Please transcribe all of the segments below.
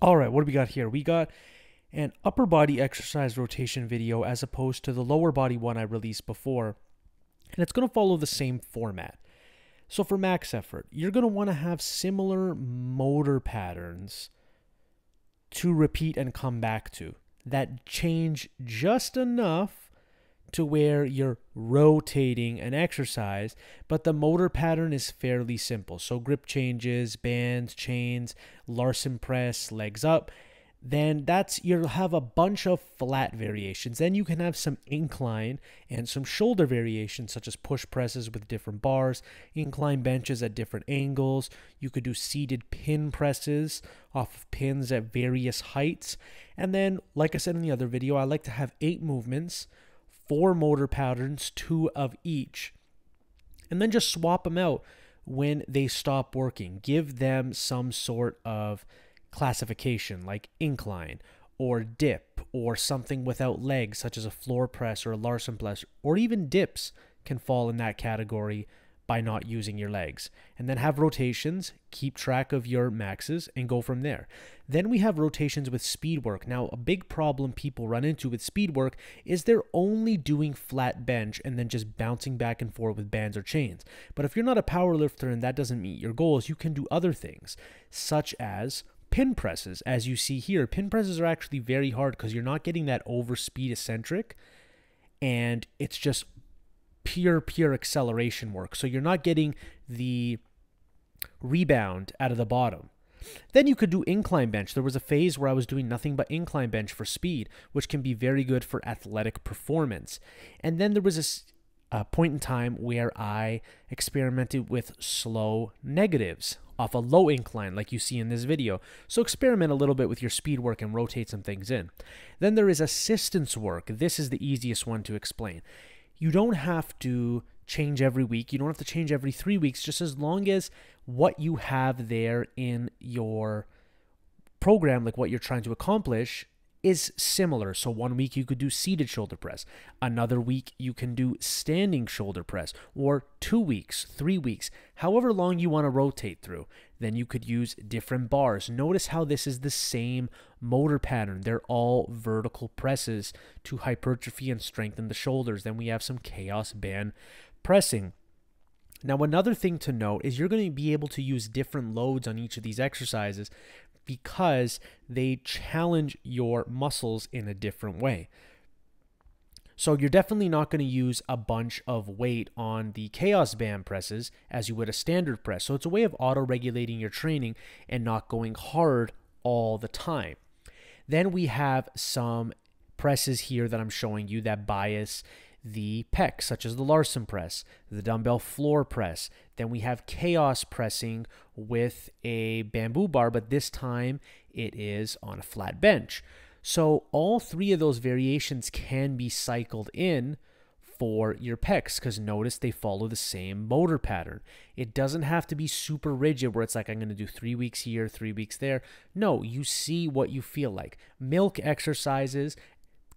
All right, what do we got here? We got an upper body exercise rotation video as opposed to the lower body one I released before. And it's going to follow the same format. So for max effort, you're going to want to have similar motor patterns to repeat and come back to that change just enough to where you're rotating an exercise, but the motor pattern is fairly simple. So grip changes, bands, chains, Larsen press, legs up. Then that's you'll have a bunch of flat variations. Then you can have some incline and some shoulder variations, such as push presses with different bars, incline benches at different angles. You could do seated pin presses off of pins at various heights. And then, like I said in the other video, I like to have eight movements four motor patterns, two of each, and then just swap them out when they stop working. Give them some sort of classification like incline or dip or something without legs, such as a floor press or a Larsen press, or even dips can fall in that category by not using your legs. And then have rotations, keep track of your maxes, and go from there. Then we have rotations with speed work. Now, a big problem people run into with speed work is they're only doing flat bench and then just bouncing back and forth with bands or chains. But if you're not a power lifter and that doesn't meet your goals, you can do other things, such as pin presses, as you see here. Pin presses are actually very hard because you're not getting that over speed eccentric and it's just pure, pure acceleration work. So you're not getting the rebound out of the bottom. Then you could do incline bench. There was a phase where I was doing nothing but incline bench for speed, which can be very good for athletic performance. And then there was a, a point in time where I experimented with slow negatives off a low incline like you see in this video. So experiment a little bit with your speed work and rotate some things in. Then there is assistance work. This is the easiest one to explain you don't have to change every week. You don't have to change every three weeks, just as long as what you have there in your program, like what you're trying to accomplish, is similar. So one week you could do seated shoulder press, another week you can do standing shoulder press, or two weeks, three weeks, however long you want to rotate through. Then you could use different bars. Notice how this is the same motor pattern. They're all vertical presses to hypertrophy and strengthen the shoulders. Then we have some chaos band pressing. Now, another thing to note is you're going to be able to use different loads on each of these exercises because they challenge your muscles in a different way. So you're definitely not going to use a bunch of weight on the chaos band presses as you would a standard press. So it's a way of auto-regulating your training and not going hard all the time. Then we have some presses here that I'm showing you that bias the pecs, such as the Larsen press, the dumbbell floor press. Then we have chaos pressing with a bamboo bar, but this time it is on a flat bench. So all three of those variations can be cycled in for your pecs because notice they follow the same motor pattern. It doesn't have to be super rigid where it's like I'm going to do three weeks here, three weeks there. No, you see what you feel like. Milk exercises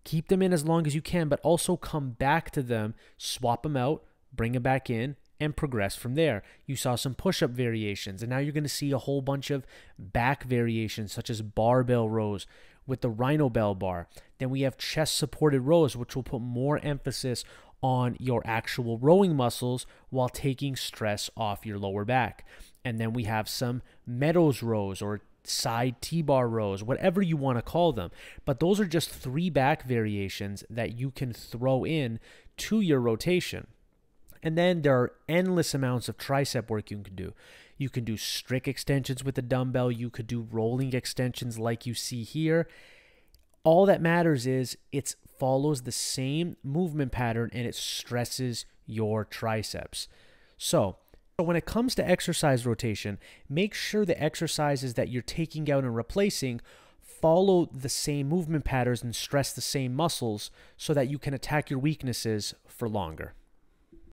keep them in as long as you can, but also come back to them, swap them out, bring them back in, and progress from there. You saw some push up variations, and now you're going to see a whole bunch of back variations, such as barbell rows with the Rhino Bell bar. Then we have chest supported rows, which will put more emphasis on your actual rowing muscles while taking stress off your lower back. And then we have some Meadows rows or side T-bar rows, whatever you want to call them. But those are just three back variations that you can throw in to your rotation. And then there are endless amounts of tricep work you can do. You can do strict extensions with the dumbbell. You could do rolling extensions like you see here. All that matters is it follows the same movement pattern and it stresses your triceps. So but when it comes to exercise rotation, make sure the exercises that you're taking out and replacing follow the same movement patterns and stress the same muscles so that you can attack your weaknesses for longer.